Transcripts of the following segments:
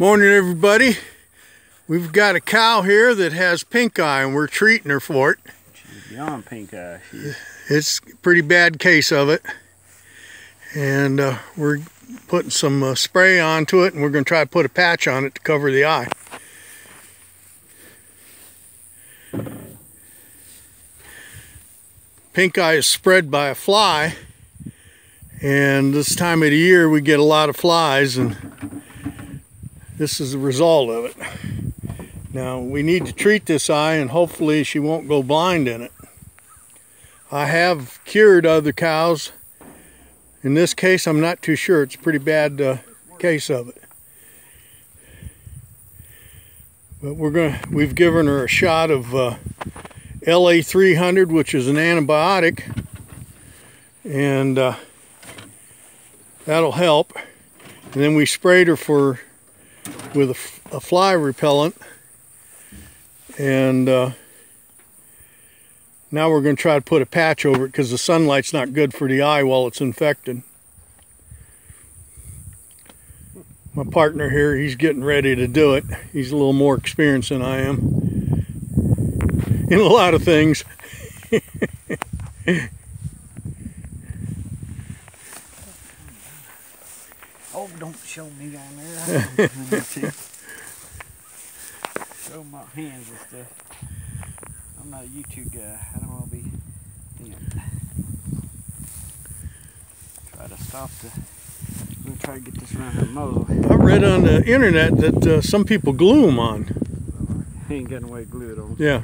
Morning everybody. We've got a cow here that has pink eye and we're treating her for it. She's beyond pink eye. She's... It's a pretty bad case of it. And uh, we're putting some uh, spray onto it and we're going to try to put a patch on it to cover the eye. Pink eye is spread by a fly and this time of the year we get a lot of flies and this is the result of it. Now we need to treat this eye and hopefully she won't go blind in it. I have cured other cows. In this case I'm not too sure. It's a pretty bad uh, case of it. But we're to we've given her a shot of uh, LA300 which is an antibiotic and uh, that'll help. And then we sprayed her for with a, a fly repellent and uh, now we're going to try to put a patch over it because the sunlight's not good for the eye while it's infected. My partner here, he's getting ready to do it. He's a little more experienced than I am in a lot of things. don't show me on there. show my hands and stuff. I'm not a YouTube guy. I don't want to be you try to stop the. Try to get this around her muzzle. I read on the internet that uh, some people glue them on. He ain't got no way to glue it on. Yeah.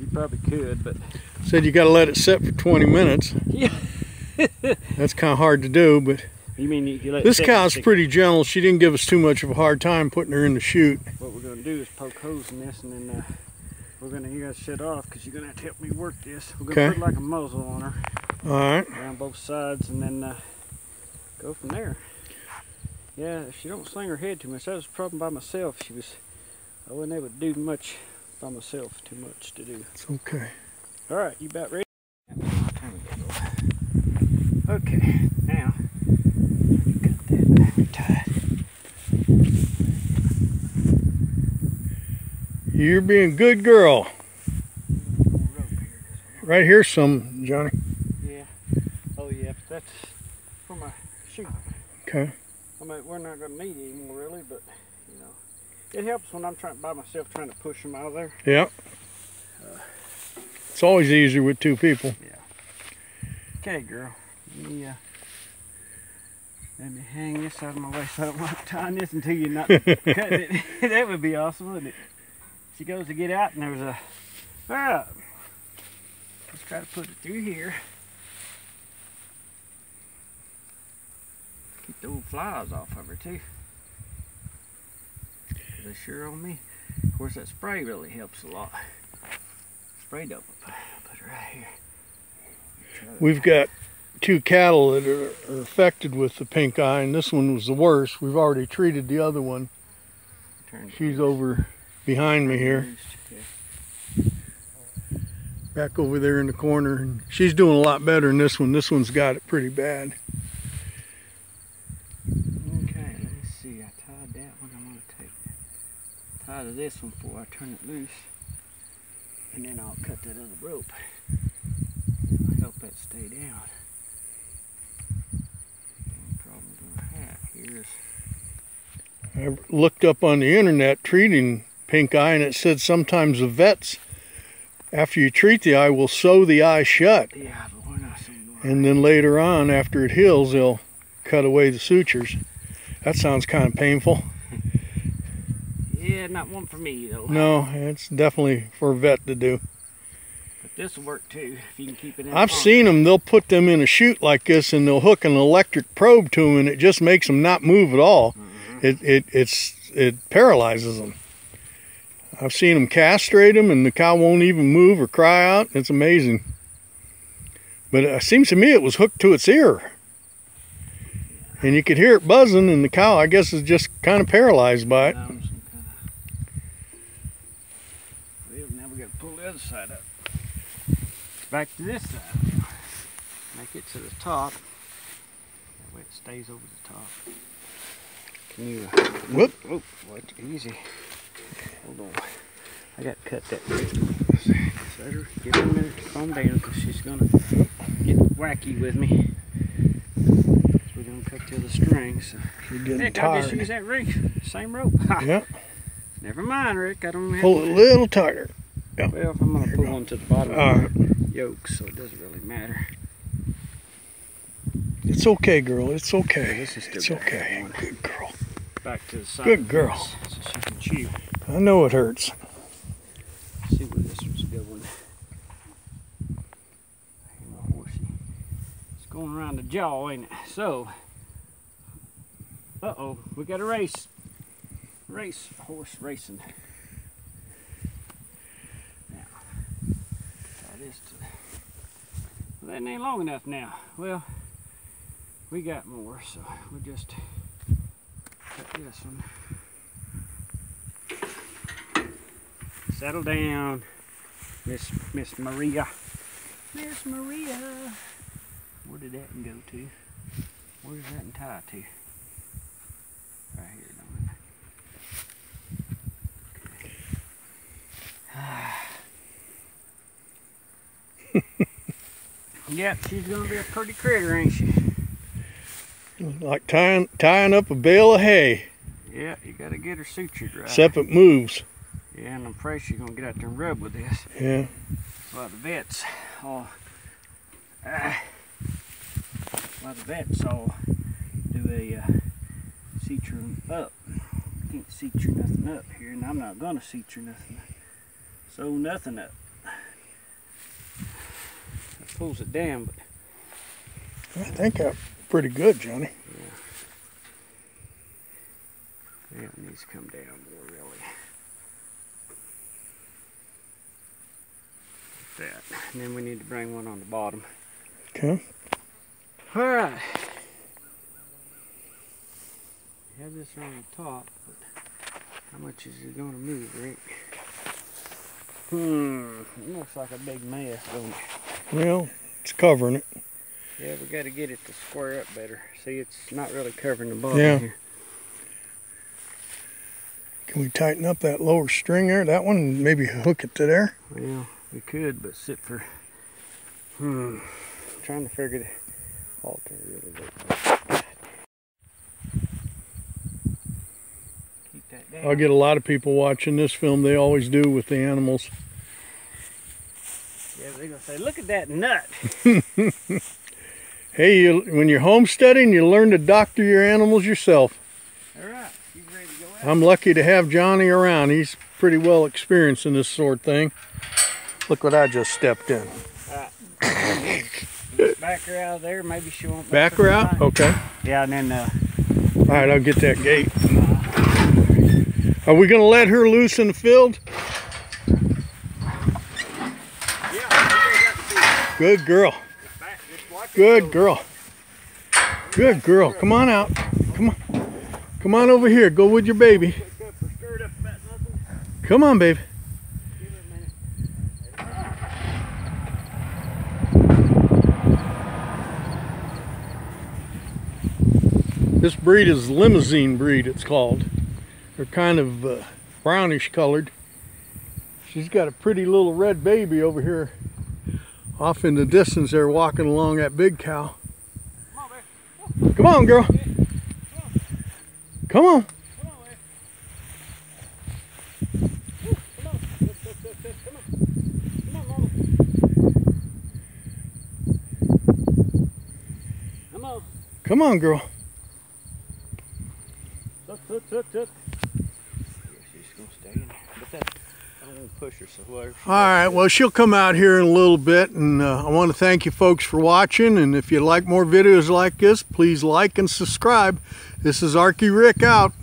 You probably could, but said you got to let it sit for 20 minutes. Yeah. That's kind of hard to do, but. You mean you, let this cow's pretty gentle. She didn't give us too much of a hard time putting her in the chute. What we're gonna do is poke holes in this, and then uh, we're gonna you gotta shut off because you're gonna have to help me work this. We're gonna okay. put like a muzzle on her. All right. Around both sides, and then uh, go from there. Yeah, if she don't sling her head too much, that was a problem by myself. She was, I wasn't able to do much by myself. Too much to do. It's okay. All right, you about ready? Okay, now got that tied. You're being a good girl. Right here, some Johnny. Yeah. Oh yeah, that's for my chute. Okay. I mean, we're not gonna need it anymore, really, but you know, it helps when I'm trying by myself trying to push them out of there. Yeah. Uh, it's always easier with two people. Yeah. Okay, girl. Yeah. Let me hang this out of my way so I don't like tying this until you're not cutting it. that would be awesome, wouldn't it? She goes to get out and there's a alright. Let's try to put it through here. Keep the old flies off of her too. They sure on me. Of course that spray really helps a lot. Spray dope. Put it right here. We've got two cattle that are, are, affected with the pink eye, and this one was the worst. We've already treated the other one. She's over behind me here. Back over there in the corner. And she's doing a lot better than this one. This one's got it pretty bad. Okay, let me see. I tied that one. I'm going to take tie to this one before I turn it loose. And then I'll cut that other rope. I'll help that stay down. I looked up on the internet treating pink eye and it said sometimes the vets after you treat the eye will sew the eye shut. Yeah, but we're not And then later on after it heals they'll cut away the sutures. That sounds kind of painful. yeah, not one for me though. No, it's definitely for a vet to do. But this will work too if you can keep it in. I've seen them. They'll put them in a chute like this, and they'll hook an electric probe to them, and it just makes them not move at all. Mm -hmm. It it it's it paralyzes them. I've seen them castrate them, and the cow won't even move or cry out. It's amazing. But it seems to me it was hooked to its ear, and you could hear it buzzing, and the cow, I guess, is just kind of paralyzed by it. Now we got to pull the other side up back to this side. Make it to the top. That way it stays over the top. Can you? Uh, Whoop. Whoop. What? Easy. Hold on. I got to cut that. Let her get in there, calm down, because she's gonna get wacky with me. So we're gonna cut to the string. So. You're getting Heck, I'll just tired. use that ring. Same rope. Yeah, Never mind, Rick. I don't have pull it a little tighter. Well, I'm gonna pull one to the bottom All of right. yoke, so it doesn't really matter. It's okay, girl. It's okay. This is still okay. Good girl. Back to the side. Good girl. So she can chew. I know it hurts. See where this one's going. It's going around the jaw, ain't it? So, uh oh, we got a race. Race, horse racing. Now, that is to. Well, that ain't long enough now. Well, we got more, so we'll just cut this one. Settle down, Miss Miss Maria. Miss Maria. Where did that one go to? Where does that one tie to? Right here, don't it? yep, she's gonna be a pretty critter, ain't she? Like tying tying up a bale of hay, Yeah, you gotta get her sutured right. except it moves. Yeah, and I'm afraid she's gonna get out there and rub with this. Yeah. Well, the vets all, uh, well, the vets all do a uh, suture up. Can't suture nothing up here, and I'm not gonna suture nothing. So nothing up. That pulls it down, but I think I'm pretty good, Johnny. yeah, it needs to come down more, really. Like that. And then we need to bring one on the bottom. Okay. All right. You have this on the top, but how much is it going to move, Rick? Hmm, it looks like a big mess, don't it? Well, it's covering it. Yeah, we got to get it to square up better. See, it's not really covering the bottom Yeah. here. Can we tighten up that lower string there? That one, and maybe hook it to there. Well, we could, but sit for. Hmm. trying to figure the halter really good. Keep that down. I'll get a lot of people watching this film. They always do with the animals. Yeah, they're gonna say, "Look at that nut." Hey, you, when you're homesteading, you learn to doctor your animals yourself. All right, you ready to go out? I'm lucky to have Johnny around. He's pretty well experienced in this sort of thing. Look what I just stepped in. Back her out of there. Maybe she won't. Back her out? Okay. Yeah, and then uh, All right, I'll get that gate. Are we going to let her loose in the field? yeah, Good girl. back. Just watch it Good girl. Good girl. Come on out. Come on. Come on over here. Go with your baby. Pick up her skirt up about nothing. Come on, baby. Give her a minute. This breed is Limousin breed, it's called. They're kind of uh, brownish colored. She's got a pretty little red baby over here off in the distance there walking along that big cow. Come on. Come on, girl. Come on. Come on. Come on, girl. She's gonna stay in there. But that, I don't push her, so whoever. All right, well, she'll come out here in a little bit, and uh, I want to thank you folks for watching. And if you like more videos like this, please like and subscribe. This is Arky Rick out.